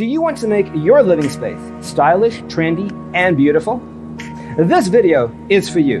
Do you want to make your living space stylish, trendy, and beautiful? This video is for you.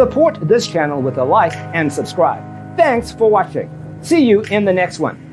Support this channel with a like and subscribe. Thanks for watching. See you in the next one.